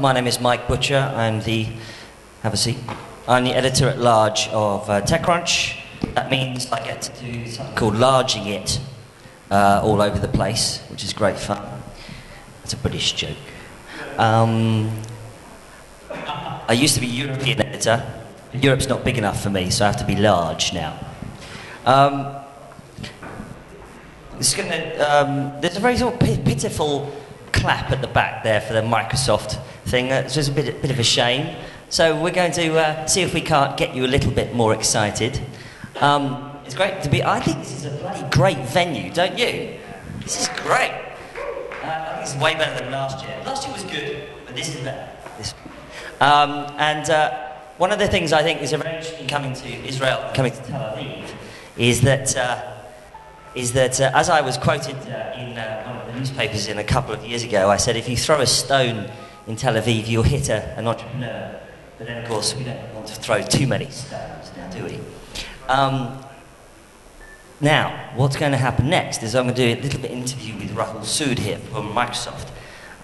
My name is Mike Butcher. I'm the. Have a seat. I'm the editor at large of uh, TechCrunch. That means I get to do something called larging it uh, all over the place, which is great fun. That's a British joke. Um, I used to be European editor. Europe's not big enough for me, so I have to be large now. Um, it's gonna, um, there's a very sort of pitiful clap at the back there for the Microsoft thing. It's just a bit, bit of a shame. So we're going to uh, see if we can't get you a little bit more excited. Um, it's great to be. I think this is a bloody great venue, don't you? This is great. Uh, I think is way better than last year. Last year was good, but this is better. This. Um, and uh, one of the things I think is very interesting coming to Israel, coming to Tel Aviv, is that. Uh, is that uh, as I was quoted uh, in uh, one of the newspapers in a couple of years ago, I said, if you throw a stone in Tel Aviv, you'll hit a, an entrepreneur. But then, of course, we don't want to throw too many stones do we? Um, now, what's going to happen next is I'm going to do a little bit interview with Rahul Sood here from Microsoft.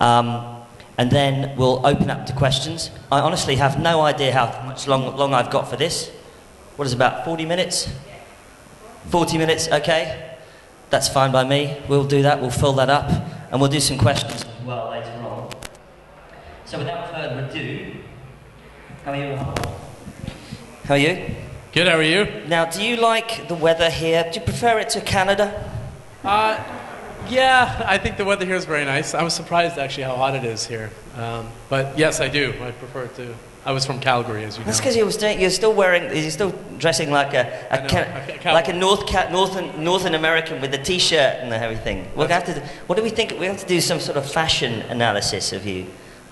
Um, and then we'll open up to questions. I honestly have no idea how much long, long I've got for this. What is it, about 40 minutes? 40 minutes, okay? That's fine by me. We'll do that, we'll fill that up, and we'll do some questions as well later. So without further ado, how are you? How are you? Good, how are you? Now, do you like the weather here? Do you prefer it to Canada? Uh, yeah, I think the weather here is very nice. I was surprised actually how hot it is here. Um, but yes, I do. I prefer it to. I was from Calgary, as you That's know. because you're, you're still wearing, you're still dressing like a, I a know, Can- a like a North ca- Northern, Northern American with a t-shirt and everything. We'll have to, do- what do we think? We have to do some sort of fashion analysis of you.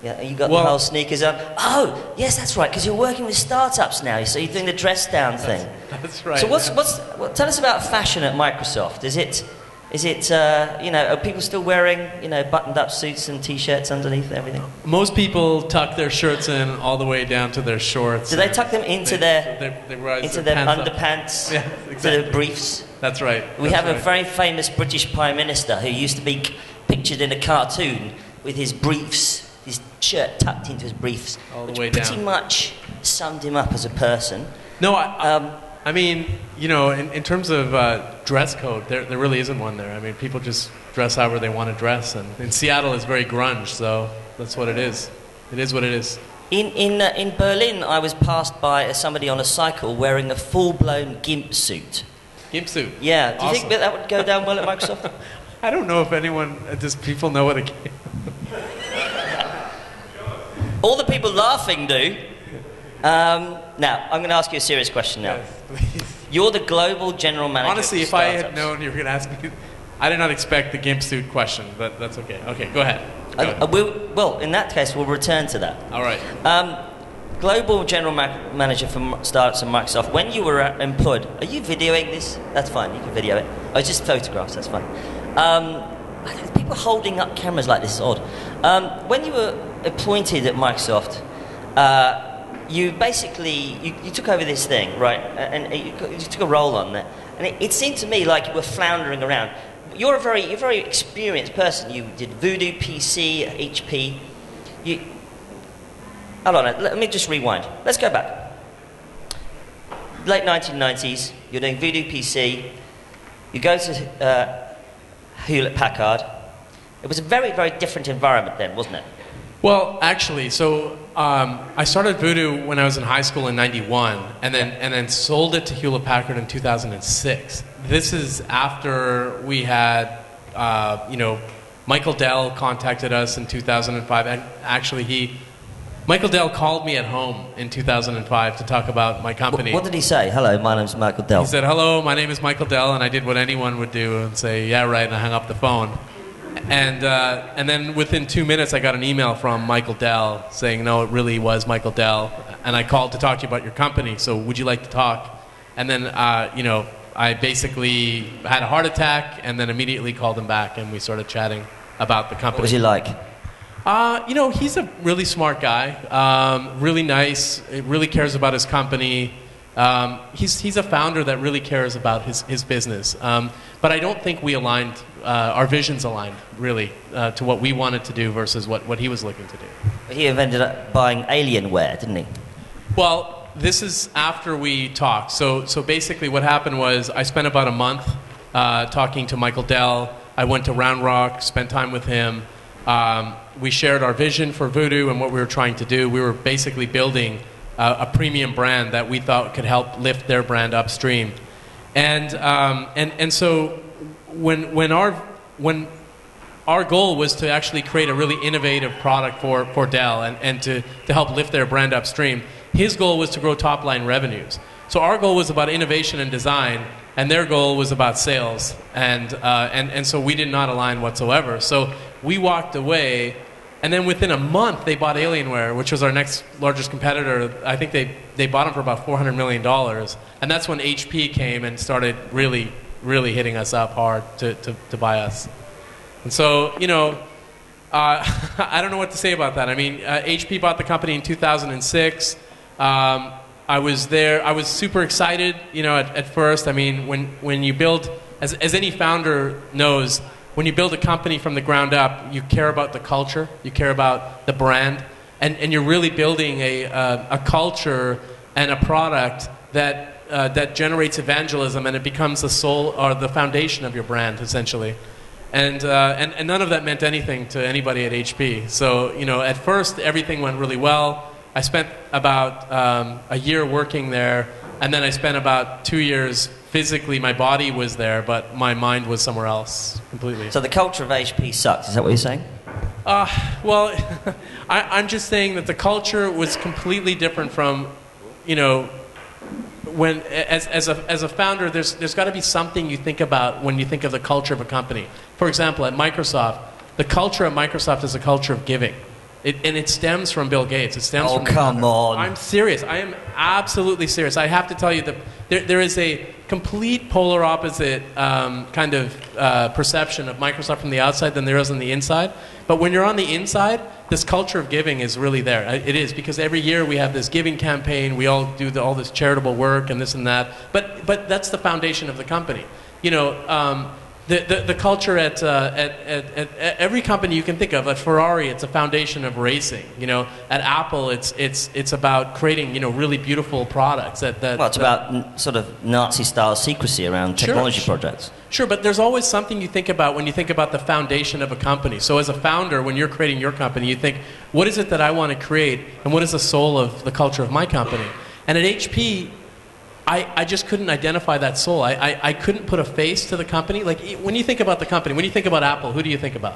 Yeah, you got Well- the whole sneakers on. Oh, yes, that's right, because you're working with startups now, so you're doing the dress down thing. That's right. So what's, what's, what, tell us about fashion at Microsoft. Is it, is it, uh, you know, are people still wearing, you know, buttoned-up suits and t-shirts underneath everything? Most people tuck their shirts in all the way down to their shorts. Do they tuck them into they- their, they- they into their their pants underpants, Yeah, to their briefs? That's right. We that's have a very famous British Prime Minister who used to be pictured in a cartoon with his briefs, his shirt tucked into his briefs, All the which way pretty down. much summed him up as a person. No, I, Um, I mean, you know, in, in terms of uh, dress code, there, there really isn't one there. I mean, people just dress however they want to dress. And in Seattle, it's very grunge, so that's what it is. It is what it is. in, in, uh, in Berlin, I was passed by somebody on a cycle wearing a full-blown gimp suit. Gimp suit. Yeah, do you think that, that would go down well at Microsoft? I don't know if anyone, uh, does people know what a gimp All the people laughing do. Um, now, I'm going to ask you a serious question now. Yes, please. You're the global general manager. Honestly, if I had known you were going to ask me, I did not expect the gimp suit question, but that's okay. Okay, go ahead. Go Uh, ahead. uh, we'll, well, in that case, we'll return to that. All right. Um, global general ma- manager for startups and Microsoft. When you were uh, employed, are you videoing this? That's fine. You can video it. Oh, it's just photographs. That's fine. Um, people holding up cameras like this is odd. Um, when you were appointed at Microsoft, uh, you basically you, you took over this thing, right? And, and you, you took a role on that. And it, it seemed to me like you were floundering around. You're a very you're a very experienced person. You did Voodoo, PC, HP. You, Hold on, let me just rewind. Let's go back. Late 1990s, you're doing Voodoo PC. You go to uh, Hewlett Packard. It was a very, very different environment then, wasn't it? Well, actually, so um, I started Voodoo when I was in high school in '91, and then and then sold it to Hewlett Packard in 2006. This is after we had, uh, you know, Michael Dell contacted us in 2005, and actually he, Michael Dell called me at home in 2005 to talk about my company. What did he say? Hello, my name's Michael Dell. He said, "Hello, my name is Michael Dell," and I did what anyone would do and say, "Yeah, right," and I hung up the phone. And uh, and then within two minutes, I got an email from Michael Dell saying, "No, it really was Michael Dell," and I called to talk to you about your company. So would you like to talk? And then uh, you know, I basically had a heart attack, and then immediately called him back, and we started chatting about the company. what was he like? Uh, you know, he's a really smart guy, um, really nice, really cares about his company. Um, he's, he's a founder that really cares about his, his business. Um, But I don't think we aligned, uh, our visions aligned really uh, to what we wanted to do versus what, what he was looking to do. He ended up buying Alienware, didn't he? Well, this is after we talked. So, so basically, what happened was I spent about a month uh, talking to Michael Dell. I went to Round Rock, spent time with him. Um, we shared our vision for Voodoo and what we were trying to do. We were basically building uh, a premium brand that we thought could help lift their brand upstream. And, um, and, and so when, when, our, when our goal was to actually create a really innovative product for, for Dell and, and to, to help lift their brand upstream, his goal was to grow top line revenues. So our goal was about innovation and design, and their goal was about sales. And, uh, and, and so we did not align whatsoever. So we walked away, and then within a month, they bought Alienware, which was our next largest competitor. I think they, they bought them for about $400 million. And that's when HP came and started really, really hitting us up hard to, to, to buy us. And so, you know, uh, I don't know what to say about that. I mean, uh, HP bought the company in 2006. Um, I was there. I was super excited, you know, at, at first. I mean, when, when you build, as, as any founder knows, when you build a company from the ground up, you care about the culture, you care about the brand, and, and you're really building a, uh, a culture and a product that, uh, that generates evangelism and it becomes the soul or the foundation of your brand, essentially. And, uh, and, and none of that meant anything to anybody at HP. So, you know, at first everything went really well I spent about um, a year working there, and then I spent about two years physically. My body was there, but my mind was somewhere else completely. So the culture of HP sucks. Is that what you're saying? Uh, well, I, am just saying that the culture was completely different from, you know, when as, as, a, as a founder, there's, there's got to be something you think about when you think of the culture of a company. For example, at Microsoft, the culture at Microsoft is a culture of giving. It, and it stems from Bill Gates. It stems oh, from. come on. I'm serious. I am absolutely serious. I have to tell you that there, there is a complete polar opposite um, kind of uh, perception of Microsoft from the outside than there is on the inside. But when you're on the inside, this culture of giving is really there. It is because every year we have this giving campaign. We all do the, all this charitable work and this and that. But but that's the foundation of the company. You know. Um, the, the, the, culture at, uh, at, at, at, every company you can think of, at Ferrari, it's a foundation of racing. You know, at Apple, it's, it's, it's about creating you know, really beautiful products. That, that, well, it's that, about sort of Nazi-style secrecy around technology sure, projects. Sure, but there's always something you think about when you think about the foundation of a company. So as a founder, when you're creating your company, you think, what is it that I want to create, and what is the soul of the culture of my company? And at HP, I, I just couldn't identify that soul. I, I, I couldn't put a face to the company. Like, when you think about the company, when you think about Apple, who do you think about?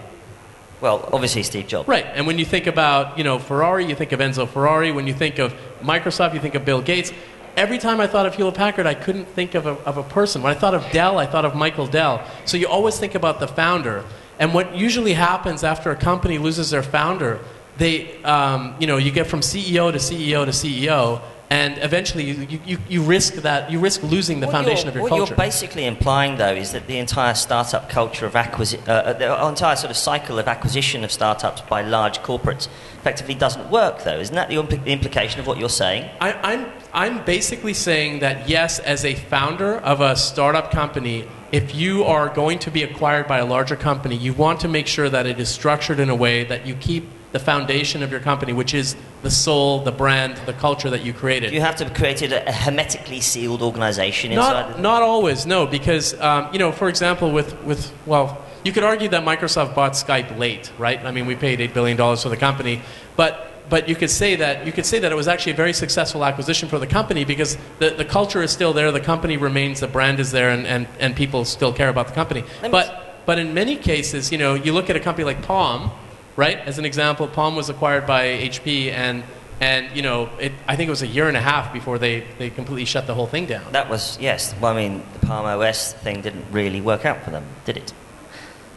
Well, obviously Steve Jobs. Right. And when you think about, you know, Ferrari, you think of Enzo Ferrari. When you think of Microsoft, you think of Bill Gates. Every time I thought of Hewlett Packard, I couldn't think of a, of a person. When I thought of Dell, I thought of Michael Dell. So you always think about the founder. And what usually happens after a company loses their founder, they, um, you know, you get from CEO to CEO to CEO, and eventually you, you, you risk that you risk losing the what foundation of your what culture. What you're basically implying, though, is that the entire startup culture of acquisition, uh, uh, the entire sort of cycle of acquisition of startups by large corporates, effectively doesn't work. Though, isn't that the, impl- the implication of what you're saying? I, I'm I'm basically saying that yes, as a founder of a startup company. If you are going to be acquired by a larger company, you want to make sure that it is structured in a way that you keep the foundation of your company, which is the soul, the brand, the culture that you created. You have to have created a hermetically sealed organization inside. Not, not always, no, because um, you know, for example, with with well, you could argue that Microsoft bought Skype late, right? I mean, we paid eight billion dollars for the company, but but you could say that you could say that it was actually a very successful acquisition for the company because the, the culture is still there, the company remains, the brand is there, and, and, and people still care about the company. But but in many cases, you know, you look at a company like Palm right? As an example, Palm was acquired by HP, and and you know, it, I think it was a year and a half before they, they completely shut the whole thing down. That was yes. Well, I mean, the Palm OS thing didn't really work out for them, did it?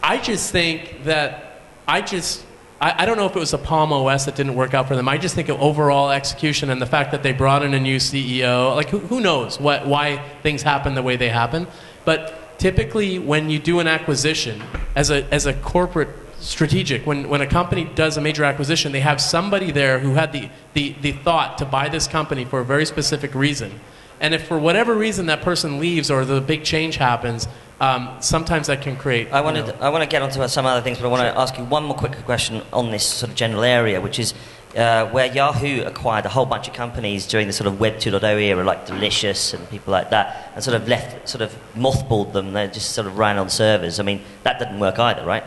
I just think that I just I, I don't know if it was the Palm OS that didn't work out for them. I just think of overall execution and the fact that they brought in a new CEO. Like who, who knows what why things happen the way they happen, but typically when you do an acquisition as a as a corporate strategic. When, when a company does a major acquisition, they have somebody there who had the, the, the thought to buy this company for a very specific reason. And if for whatever reason that person leaves or the big change happens, um, sometimes that can create. I wanted, know- I want to get onto some other things, but I want to ask you one more quick question on this sort of general area, which is uh, where Yahoo acquired a whole bunch of companies during the sort of Web 2.0 era, like Delicious and people like that, and sort of left, sort of mothballed them. They just sort of ran on servers. I mean, that didn't work either, right?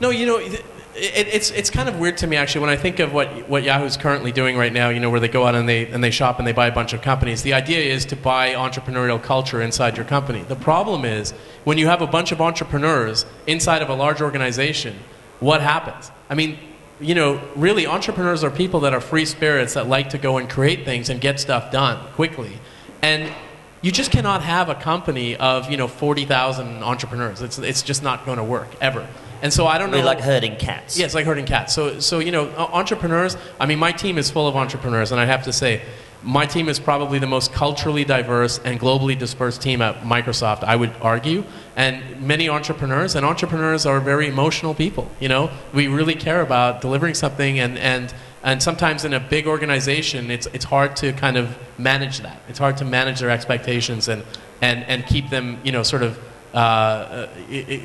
No, you know, it, it, it's it's kind of weird to me actually when I think of what what Yahoo's currently doing right now. You know, where they go out and they and they shop and they buy a bunch of companies. The idea is to buy entrepreneurial culture inside your company. The problem is when you have a bunch of entrepreneurs inside of a large organization, what happens? I mean. You know, really, entrepreneurs are people that are free spirits that like to go and create things and get stuff done quickly. And you just cannot have a company of you know 40,000 entrepreneurs. It's, it's just not going to work ever. And so I don't know. We're like herding cats. Yeah, it's like herding cats. So, so you know, entrepreneurs. I mean, my team is full of entrepreneurs, and I have to say, my team is probably the most culturally diverse and globally dispersed team at Microsoft. I would argue, and many entrepreneurs. And entrepreneurs are very emotional people. You know, we really care about delivering something, and and. And sometimes in a big organization, it's, it's hard to kind of manage that. It's hard to manage their expectations and, and, and keep them, you know, sort of uh, uh,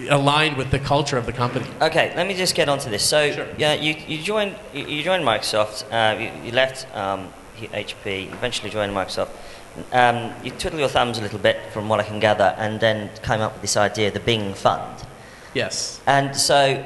aligned with the culture of the company. Okay, let me just get onto this. So, Sure. yeah, you, you joined you, you joined Microsoft. Uh, you, you left um, HP. Eventually joined Microsoft. Um, you twiddle your thumbs a little bit, from what I can gather, and then came up with this idea, the Bing Fund. Yes. And so,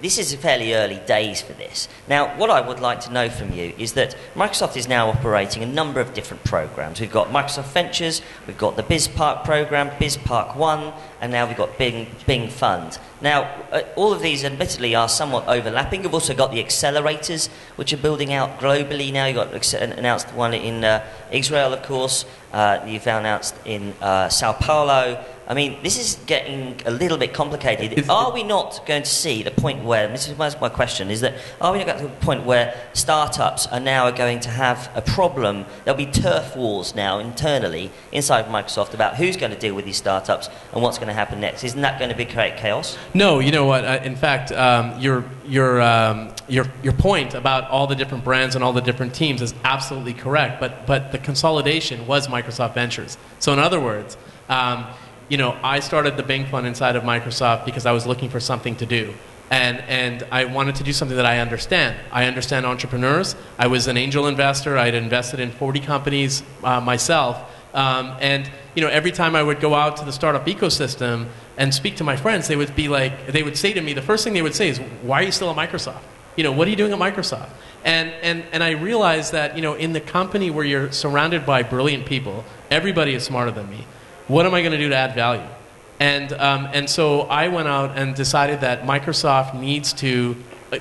this is a fairly early days for this. Now, what I would like to know from you is that Microsoft is now operating a number of different programs. We've got Microsoft Ventures, we've got the BizSpark program, BizSpark One, and now we've got Bing, Bing Fund. Now, uh, all of these admittedly are somewhat overlapping. You've also got the accelerators, which are building out globally now. You've got announced one in uh, Israel, of course. Uh, you've announced in uh, Sao Paulo. I mean, this is getting a little bit complicated. It's- Are we not going to see the point where, this is my my question, is that are we not going to the point where startups are now going to have a problem? There'll be turf wars now internally inside Microsoft about who's going to deal with these startups and what's going to happen next. Isn't that going to be create chaos? No, you know what? Uh, in fact, um, your your um, your your point about all the different brands and all the different teams is absolutely correct. But but the consolidation was Microsoft Ventures. So in other words, um, you know, I started the Bing Fund inside of Microsoft because I was looking for something to do. And, and I wanted to do something that I understand. I understand entrepreneurs. I was an angel investor. I had invested in 40 companies uh, myself. Um, and you know, every time I would go out to the startup ecosystem and speak to my friends, they would be like, they would say to me, the first thing they would say is, "Why are you still at Microsoft? You know, what are you doing at Microsoft?" And and and I realized that you know, in the company where you're surrounded by brilliant people, everybody is smarter than me. What am I going to do to add value? And, um, and so I went out and decided that Microsoft needs to,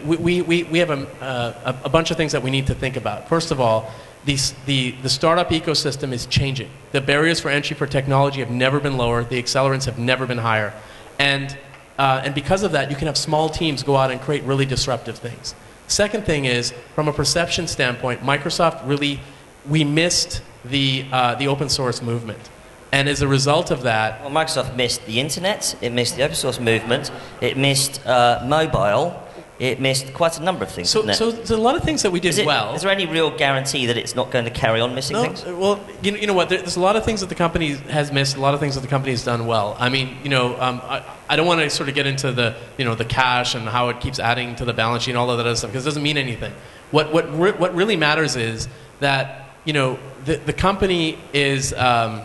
we, we, we, have a, uh, a bunch of things that we need to think about. First of all, these, the, the startup ecosystem is changing. The barriers for entry for technology have never been lower, the accelerants have never been higher. And, uh, and because of that, you can have small teams go out and create really disruptive things. Second thing is, from a perception standpoint, Microsoft really, we missed the, uh, the open source movement. And as a result of that, Well, Microsoft missed the internet, it missed the open source movement, it missed uh, mobile, it missed quite a number of things. So, didn't it? so there's a lot of things that we did is, it- well. is there any real guarantee that it's not going to carry on missing no, things? well, you know, you know what? There, there's a lot of things that the company has missed. A lot of things that the company has done well. I mean, you know, um, I, I don't want to sort of get into the, you know, the cash and how it keeps adding to the balance sheet and all of that other stuff because it doesn't mean anything. What what re- what really matters is that you know the the company is um,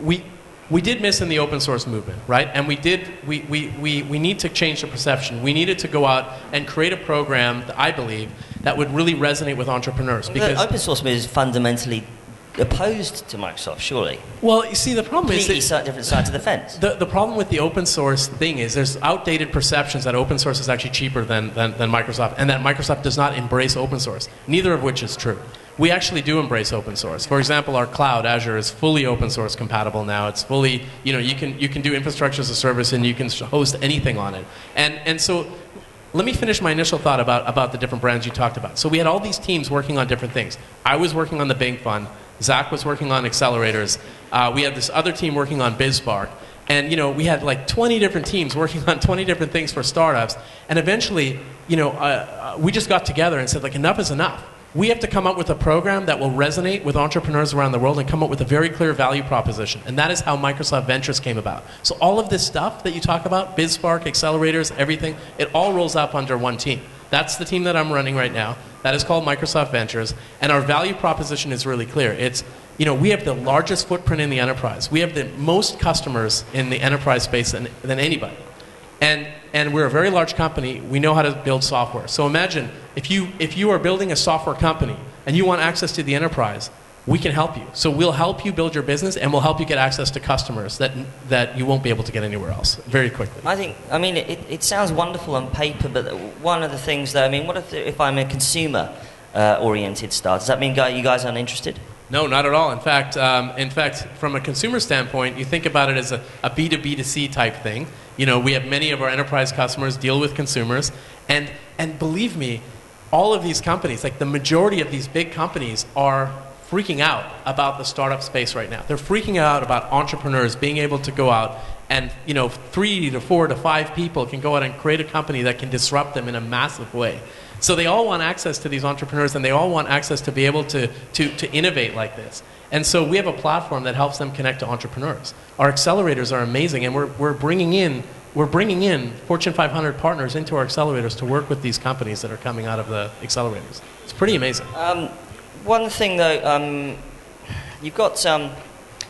we. We did miss in the open source movement, right? And we did, we, we, we, we need to change the perception. We needed to go out and create a program, that I believe, that would really resonate with entrepreneurs. Because, the open source movement is fundamentally opposed to Microsoft, surely. well, you see, the problem is Completely that si- different sides of the fence. the, the problem with the open source thing is there's outdated perceptions that open source is actually cheaper than, than, than Microsoft, and that Microsoft does not embrace open source, neither of which is true. We actually do embrace open source. For example, our cloud, Azure, is fully open source compatible now. It's fully, you know, you can, you can do infrastructure as a service and you can host anything on it. And, and so let me finish my initial thought about, about the different brands you talked about. So we had all these teams working on different things. I was working on the Bing Fund. Zach was working on accelerators. Uh, we had this other team working on BizSpark. And, you know, we had like 20 different teams working on 20 different things for startups. And eventually, you know, uh, uh, we just got together and said, like, enough is enough. We have to come up with a program that will resonate with entrepreneurs around the world and come up with a very clear value proposition. And that is how Microsoft Ventures came about. So all of this stuff that you talk about, BizSpark, accelerators, everything, it all rolls up under one team. That's the team that I'm running right now. That is called Microsoft Ventures. And our value proposition is really clear. It's, you know, we have the largest footprint in the enterprise. We have the most customers in the enterprise space than, than anybody. And, and we're a very large company. We know how to build software. So imagine if you, if you are building a software company and you want access to the enterprise, we can help you. So we'll help you build your business and we'll help you get access to customers that, that you won't be able to get anywhere else very quickly. I think, I mean, it, it sounds wonderful on paper, but one of the things, though, I mean, what if, if I'm a consumer uh, oriented startup? Does that mean you guys aren't interested? No, not at all. In fact, um, in fact, from a consumer standpoint, you think about it as a, a B2B2C type thing. You know, we have many of our enterprise customers deal with consumers, and, and believe me, all of these companies, like the majority of these big companies, are freaking out about the startup space right now. They're freaking out about entrepreneurs being able to go out and, you know, three to four to five people can go out and create a company that can disrupt them in a massive way. So they all want access to these entrepreneurs and they all want access to be able to, to, to innovate like this. And so we have a platform that helps them connect to entrepreneurs. Our accelerators are amazing and we're, we're bringing in we're bringing in Fortune 500 partners into our accelerators to work with these companies that are coming out of the accelerators. It's pretty amazing. Um, one thing though, um, you've got um,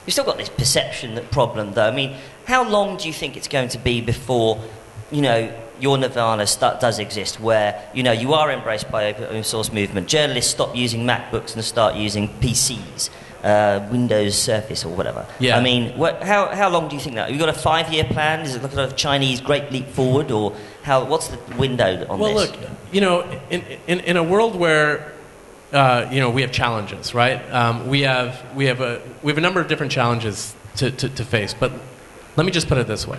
you've still got this perception problem though. I mean, how long do you think it's going to be before you know your nirvana start, does exist where you know you are embraced by open source movement. Journalists stop using macbooks and start using pcs uh, windows surface or whatever. Yeah. i mean what, how, how long do you think that have you got a five year plan? Is it like a chinese great leap forward or how, what's the window on well, this? Well, look you know in, in, in a world where uh, you know we have challenges right? Um, we have we have a we have a number of different challenges to, to, to face but let me just put it this way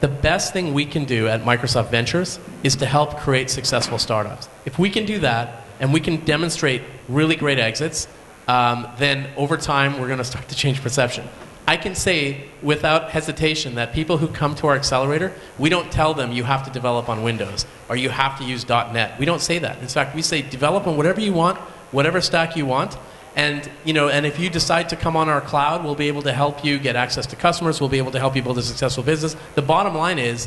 the best thing we can do at Microsoft Ventures is to help create successful startups. If we can do that and we can demonstrate really great exits, um, then over time we're going to start to change perception. I can say without hesitation that people who come to our accelerator, we don't tell them you have to develop on Windows or you have to use .NET. We don't say that. In fact, we say develop on whatever you want, whatever stack you want, and, you know, and if you decide to come on our cloud, we'll be able to help you get access to customers. We'll be able to help you build a successful business. The bottom line is,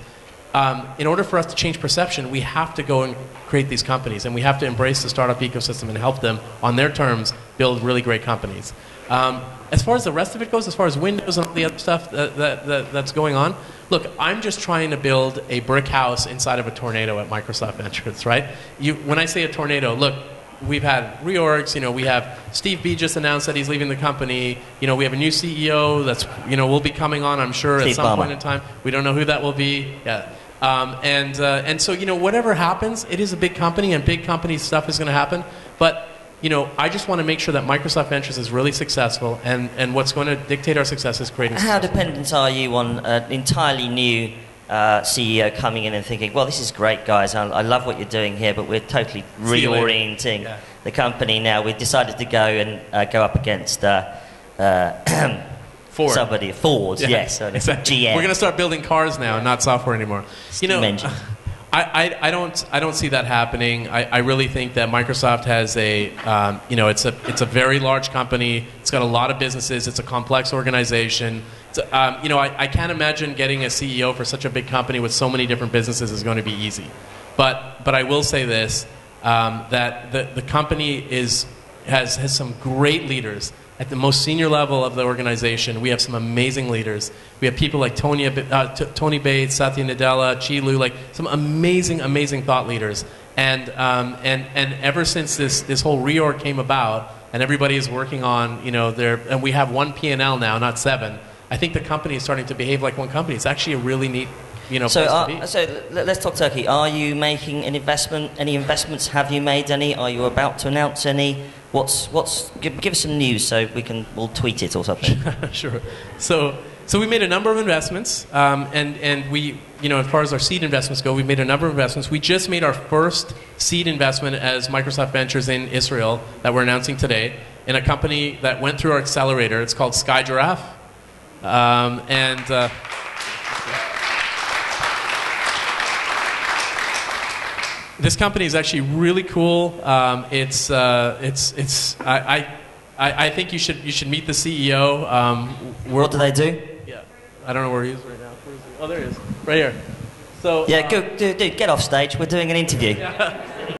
um, in order for us to change perception, we have to go and create these companies, and we have to embrace the startup ecosystem and help them, on their terms, build really great companies. Um, as far as the rest of it goes, as far as Windows and all the other stuff that, that, that, that's going on, look, I'm just trying to build a brick house inside of a tornado at Microsoft Ventures, right? You, when I say a tornado, look, we've had reorgs. You know, we have Steve B just announced that he's leaving the company. You know, we have a new CEO that's you know will be coming on. I'm sure Steve at some Ballmer. point in time. We don't know who that will be. Yeah. Um, and uh, and so you know whatever happens, it is a big company, and big company stuff is going to happen. But you know, I just want to make sure that Microsoft Ventures is really successful, and, and what's going to dictate our success is creating. how dependent are you on an entirely new uh, CEO coming in and thinking, well, this is great, guys. I, I love what you're doing here, but we're totally See you later. reorienting Yeah. the company now. We've decided to go and uh, go up against uh, uh, Ford. somebody, Ford, Yeah, yes, exactly. GM. We're going to start building cars now, not software anymore. You know. I, I, I don't I don't see that happening. I, I really think that Microsoft has a um, you know it's a it's a very large company. It's got a lot of businesses. It's a complex organization. Um, you know I, I can't imagine getting a CEO for such a big company with so many different businesses is going to be easy. But but I will say this um, that the the company is has has some great leaders at the most senior level of the organization. We have some amazing leaders. We have people like Tony, uh, Tony Bates, Satya Nadella, Qi Lu, like some amazing, amazing thought leaders. And, um, and, and ever since this, this whole reorg came about, and everybody is working on, you know, their, and we have one P&L now, not seven, I think the company is starting to behave like one company. It's actually a really neat, you know, So, place to uh, be. so l- let's talk Turkey. Are you making an investment? Any investments? Have you made any? Are you about to announce any? What's what's? Give, give us some news so we can we'll tweet it or something. sure. So, so we made a number of investments, um, and and we, you know, as far as our seed investments go, we made a number of investments. We just made our first seed investment as Microsoft Ventures in Israel that we're announcing today in a company that went through our accelerator. It's called Sky Giraffe, um, and. Uh, this company is actually really cool. Um, it's uh, it's it's I, I I I think you should you should meet the CEO. Um, What do they do? Yeah, I don't know where he is right now. Where is he? Oh, there he is, right here. So Yeah, uh, go, dude, dude, get off stage. We're doing an interview.